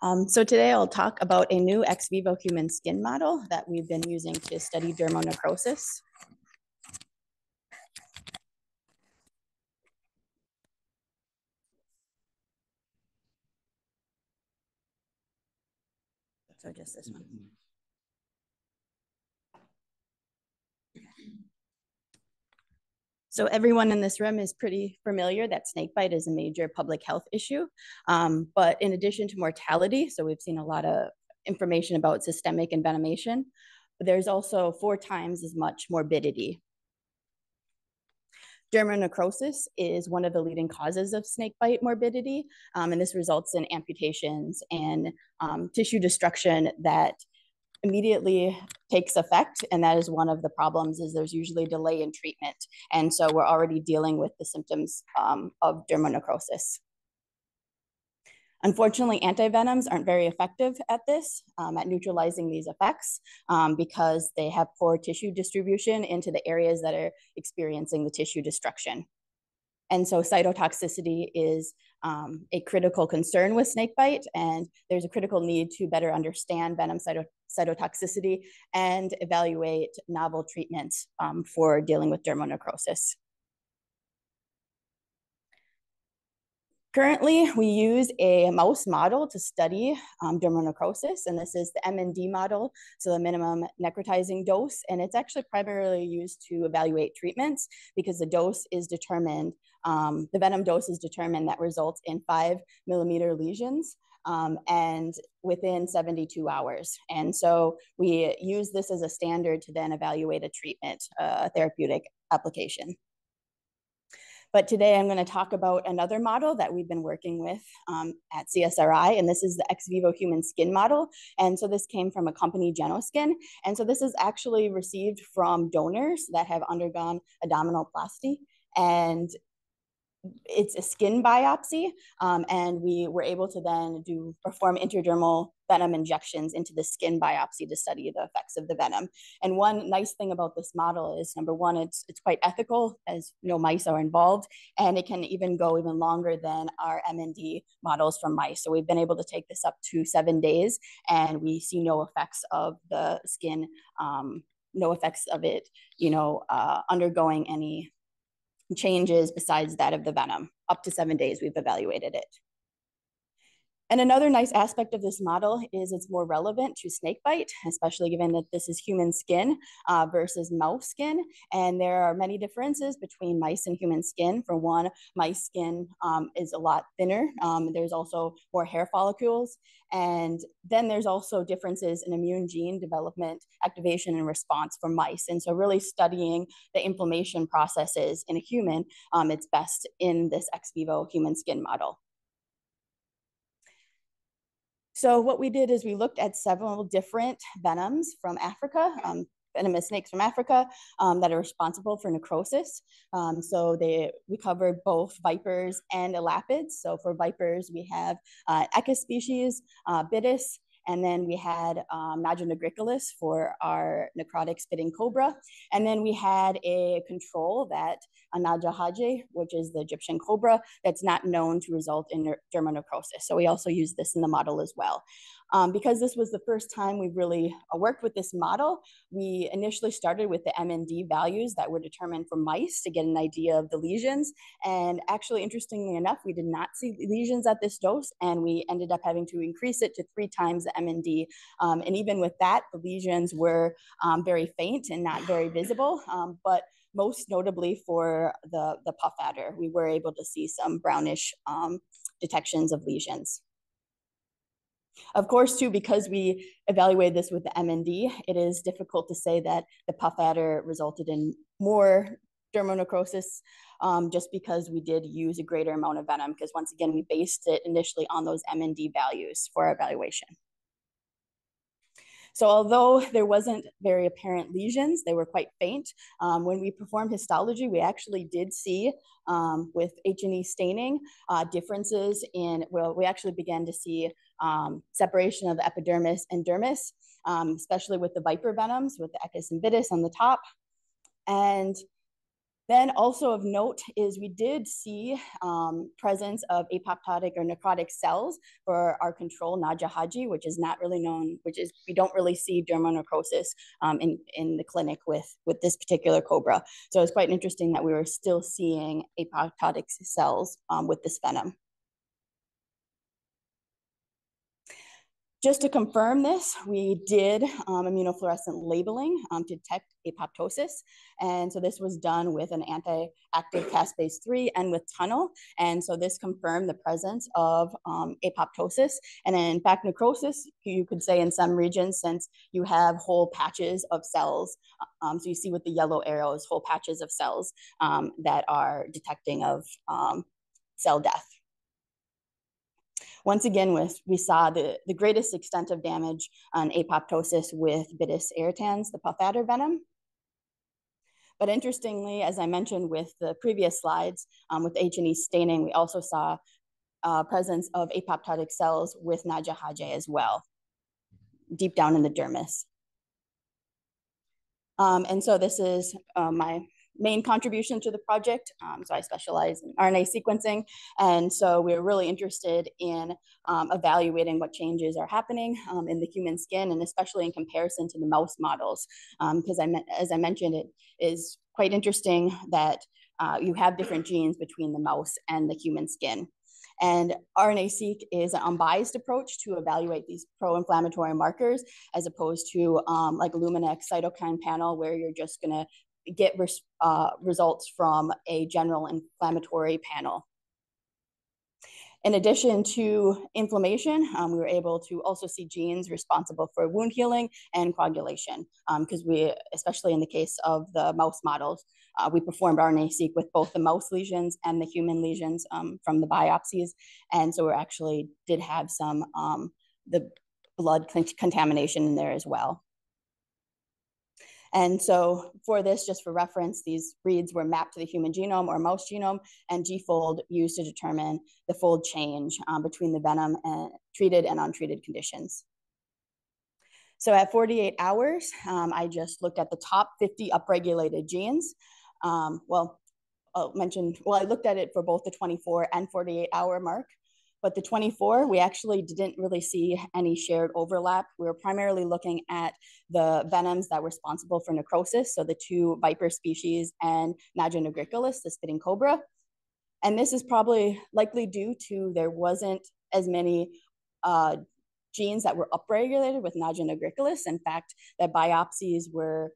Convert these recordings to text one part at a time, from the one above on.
Um, so today I'll talk about a new ex vivo human skin model that we've been using to study dermonecrosis. So just this one. So everyone in this room is pretty familiar that snakebite is a major public health issue. Um, but in addition to mortality, so we've seen a lot of information about systemic envenomation, there's also four times as much morbidity. Dermonecrosis is one of the leading causes of snakebite morbidity, um, and this results in amputations and um, tissue destruction that immediately takes effect and that is one of the problems is there's usually delay in treatment and so we're already dealing with the symptoms um, of dermonecrosis Unfortunately, antivenoms aren't very effective at this, um, at neutralizing these effects, um, because they have poor tissue distribution into the areas that are experiencing the tissue destruction. And so cytotoxicity is um, a critical concern with snakebite, and there's a critical need to better understand venom cyto cytotoxicity and evaluate novel treatments um, for dealing with dermonecrosis. Currently, we use a mouse model to study um, dermonecrosis, and this is the MND model, so the minimum necrotizing dose, and it's actually primarily used to evaluate treatments because the dose is determined, um, the venom dose is determined that results in five millimeter lesions um, and within 72 hours. And so we use this as a standard to then evaluate a treatment, uh, therapeutic application. But today I'm going to talk about another model that we've been working with um, at CSRI, and this is the ex vivo human skin model. And so this came from a company, Genoskin. And so this is actually received from donors that have undergone abdominoplasty. And it's a skin biopsy, um, and we were able to then do perform intradermal venom injections into the skin biopsy to study the effects of the venom. And one nice thing about this model is number one, it's it's quite ethical as no mice are involved, and it can even go even longer than our MND models from mice. So we've been able to take this up to seven days, and we see no effects of the skin. Um, no effects of it, you know, uh, undergoing any changes besides that of the venom. Up to seven days, we've evaluated it. And another nice aspect of this model is it's more relevant to snakebite, especially given that this is human skin uh, versus mouse skin. And there are many differences between mice and human skin. For one, mice skin um, is a lot thinner. Um, there's also more hair follicles. And then there's also differences in immune gene development, activation, and response for mice. And so really studying the inflammation processes in a human, um, it's best in this ex vivo human skin model. So what we did is we looked at several different venoms from Africa, um, venomous snakes from Africa um, that are responsible for necrosis. Um, so they we covered both vipers and elapids. So for vipers, we have uh, species, uh, and then we had um, nigricollis for our necrotic spitting cobra. And then we had a control that Anaja which is the Egyptian cobra, that's not known to result in dermonecrosis. So we also use this in the model as well. Um, because this was the first time we really uh, worked with this model, we initially started with the MND values that were determined for mice to get an idea of the lesions. And actually, interestingly enough, we did not see lesions at this dose, and we ended up having to increase it to three times the MND. Um, and even with that, the lesions were um, very faint and not very visible. Um, but most notably for the, the puff adder, we were able to see some brownish um, detections of lesions. Of course, too, because we evaluated this with the MND, it is difficult to say that the puff adder resulted in more dermonecrosis um, just because we did use a greater amount of venom because once again, we based it initially on those MND values for our evaluation. So although there wasn't very apparent lesions, they were quite faint. Um, when we performed histology, we actually did see um, with H&E staining uh, differences in, well, we actually began to see um, separation of the epidermis and dermis, um, especially with the viper venoms, with the Echis and Bitis on the top. And Then also of note is we did see um, presence of apoptotic or necrotic cells for our control Najahaji, which is not really known, which is we don't really see dermonecrosis um, in, in the clinic with, with this particular cobra. So it's quite interesting that we were still seeing apoptotic cells um, with this venom. Just to confirm this, we did um, immunofluorescent labeling um, to detect apoptosis. And so this was done with an anti-active caspase 3 and with tunnel. And so this confirmed the presence of um, apoptosis. And in fact, necrosis, you could say in some regions, since you have whole patches of cells. Um, so you see with the yellow arrows, whole patches of cells um, that are detecting of um, cell death. Once again, with, we saw the, the greatest extent of damage on apoptosis with Bitis irritans, the puff adder venom. But interestingly, as I mentioned with the previous slides, um, with H&E staining, we also saw uh, presence of apoptotic cells with Najahaje as well, deep down in the dermis. Um, and so this is uh, my main contribution to the project. Um, so I specialize in RNA sequencing. And so we're really interested in um, evaluating what changes are happening um, in the human skin and especially in comparison to the mouse models. Because um, I as I mentioned, it is quite interesting that uh, you have different genes between the mouse and the human skin. And RNA-seq is an unbiased approach to evaluate these pro-inflammatory markers as opposed to um, like Luminex cytokine panel where you're just gonna get res uh, results from a general inflammatory panel. In addition to inflammation, um, we were able to also see genes responsible for wound healing and coagulation, because um, we, especially in the case of the mouse models, uh, we performed RNA-seq with both the mouse lesions and the human lesions um, from the biopsies. And so we actually did have some um, the blood contamination in there as well. And so for this, just for reference, these reads were mapped to the human genome or mouse genome and GFold used to determine the fold change um, between the venom and treated and untreated conditions. So at 48 hours, um, I just looked at the top 50 upregulated genes. Um, well, I'll mention, well, I looked at it for both the 24 and 48 hour mark. But the 24, we actually didn't really see any shared overlap. We were primarily looking at the venoms that were responsible for necrosis, so the two viper species and Naja nigricollis, the spitting cobra. And this is probably likely due to there wasn't as many uh, genes that were upregulated with Naja nigricollis. In fact, that biopsies were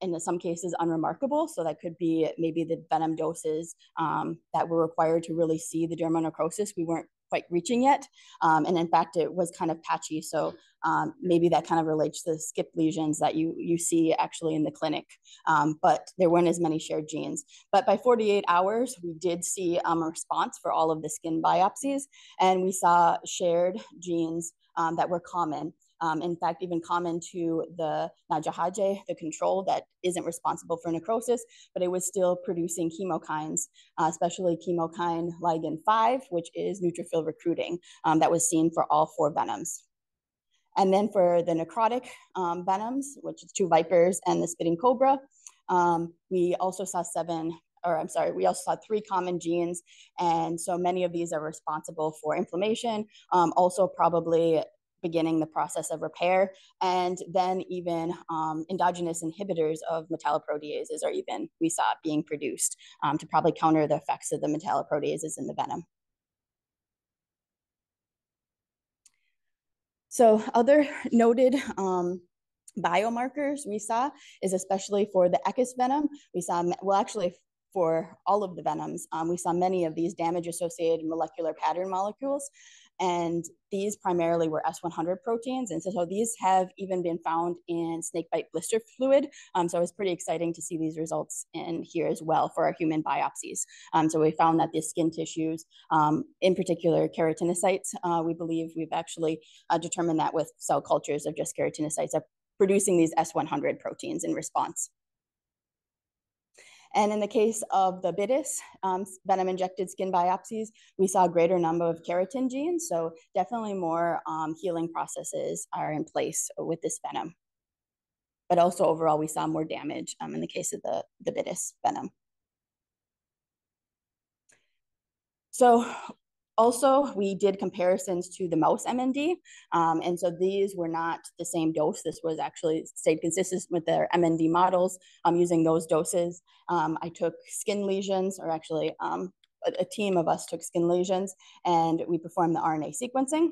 in some cases unremarkable. So that could be maybe the venom doses um, that were required to really see the dermonecrosis. We weren't quite reaching yet. Um, and in fact, it was kind of patchy. So um, maybe that kind of relates to the skip lesions that you, you see actually in the clinic. Um, but there weren't as many shared genes. But by 48 hours, we did see um, a response for all of the skin biopsies. And we saw shared genes um, that were common. Um, in fact, even common to the Najahaje, the control that isn't responsible for necrosis, but it was still producing chemokines, uh, especially chemokine ligand 5, which is neutrophil recruiting um, that was seen for all four venoms. And then for the necrotic um, venoms, which is two vipers and the spitting cobra, um, we also saw seven or I'm sorry, we also saw three common genes. And so many of these are responsible for inflammation, um, also probably beginning the process of repair. And then even um, endogenous inhibitors of metalloproteases are even, we saw being produced um, to probably counter the effects of the metalloproteases in the venom. So other noted um, biomarkers we saw is especially for the Echis venom. We saw, well, actually for all of the venoms, um, we saw many of these damage associated molecular pattern molecules. And these primarily were S100 proteins. And so, so these have even been found in snakebite blister fluid. Um, so it was pretty exciting to see these results in here as well for our human biopsies. Um, so we found that the skin tissues, um, in particular keratinocytes, uh, we believe we've actually uh, determined that with cell cultures of just keratinocytes are producing these S100 proteins in response. And in the case of the bidis, um, venom injected skin biopsies, we saw a greater number of keratin genes. So definitely more um, healing processes are in place with this venom. But also overall, we saw more damage um, in the case of the, the bidis venom. So also, we did comparisons to the mouse MND, um, and so these were not the same dose. This was actually stayed consistent with their MND models um, using those doses. Um, I took skin lesions, or actually um, a, a team of us took skin lesions, and we performed the RNA sequencing.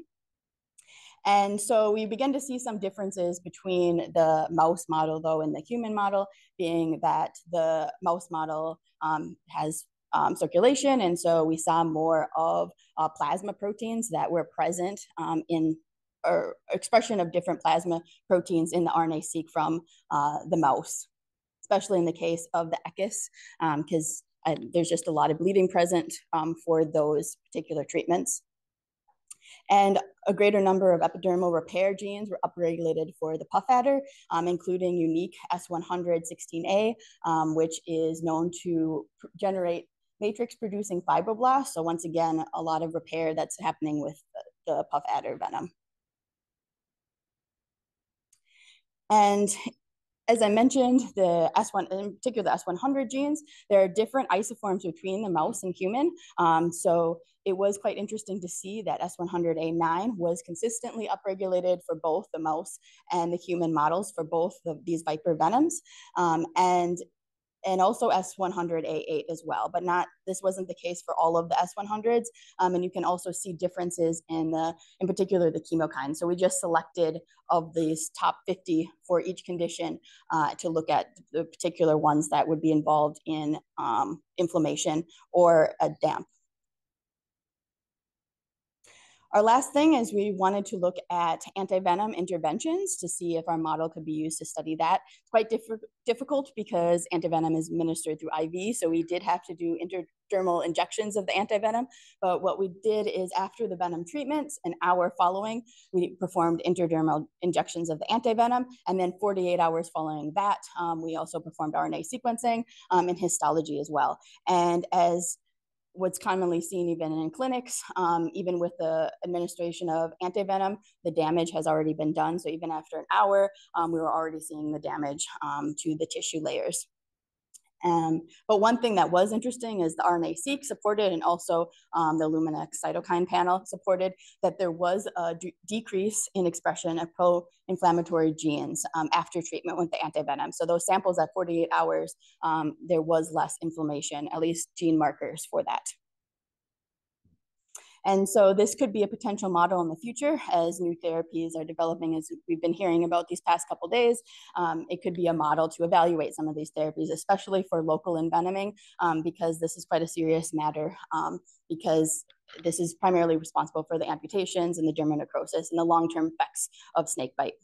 And so we begin to see some differences between the mouse model, though, and the human model, being that the mouse model um, has um, circulation. And so we saw more of uh, plasma proteins that were present um, in or expression of different plasma proteins in the RNA-seq from uh, the mouse, especially in the case of the ECUS, because um, there's just a lot of bleeding present um, for those particular treatments. And a greater number of epidermal repair genes were upregulated for the puff adder, um, including unique S10016A, um, which is known to generate matrix producing fibroblasts. So once again, a lot of repair that's happening with the, the puff adder venom. And as I mentioned, the S1, in particular the S100 genes, there are different isoforms between the mouse and human. Um, so it was quite interesting to see that S100A9 was consistently upregulated for both the mouse and the human models for both of these viper venoms. Um, and and also S100A8 as well, but not, this wasn't the case for all of the S100s. Um, and you can also see differences in the, in particular the chemokine. So we just selected of these top 50 for each condition uh, to look at the particular ones that would be involved in um, inflammation or a DAMP. Our last thing is we wanted to look at antivenom interventions to see if our model could be used to study that. It's quite diff difficult because antivenom is administered through IV, so we did have to do intradermal injections of the antivenom. But what we did is after the venom treatments, an hour following, we performed intradermal injections of the antivenom, and then 48 hours following that, um, we also performed RNA sequencing um, and histology as well. And as what's commonly seen even in clinics, um, even with the administration of antivenom, the damage has already been done. So even after an hour, um, we were already seeing the damage um, to the tissue layers. Um, but one thing that was interesting is the RNA-seq supported and also um, the Luminex cytokine panel supported that there was a decrease in expression of pro-inflammatory genes um, after treatment with the antivenom. So those samples at 48 hours, um, there was less inflammation, at least gene markers for that. And so this could be a potential model in the future as new therapies are developing, as we've been hearing about these past couple days. Um, it could be a model to evaluate some of these therapies, especially for local envenoming, um, because this is quite a serious matter um, because this is primarily responsible for the amputations and the dermonecrosis and the long-term effects of snake bite.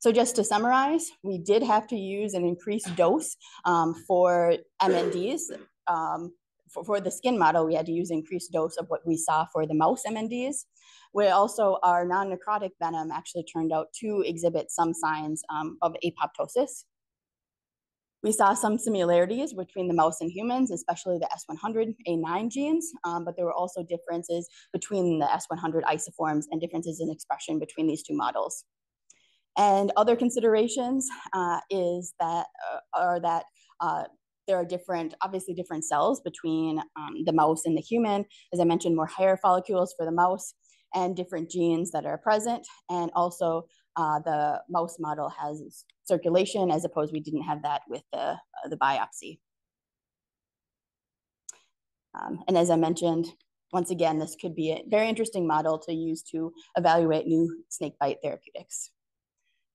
So just to summarize, we did have to use an increased dose um, for MNDs um, for, for the skin model, we had to use increased dose of what we saw for the mouse MNDs. We also, our non-necrotic venom actually turned out to exhibit some signs um, of apoptosis. We saw some similarities between the mouse and humans, especially the S100 A9 genes, um, but there were also differences between the S100 isoforms and differences in expression between these two models. And other considerations uh, is that, uh, are that uh, there are different, obviously different cells between um, the mouse and the human. As I mentioned, more hair follicles for the mouse and different genes that are present. And also uh, the mouse model has circulation as opposed we didn't have that with the, uh, the biopsy. Um, and as I mentioned, once again, this could be a very interesting model to use to evaluate new snakebite therapeutics.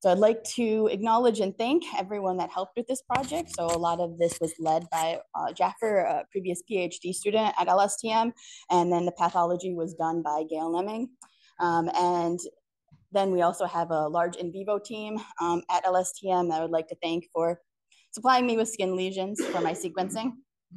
So I'd like to acknowledge and thank everyone that helped with this project. So a lot of this was led by uh, Jaffer, a previous PhD student at LSTM, and then the pathology was done by Gail Lemming. Um, and then we also have a large in vivo team um, at LSTM that I would like to thank for supplying me with skin lesions for my sequencing.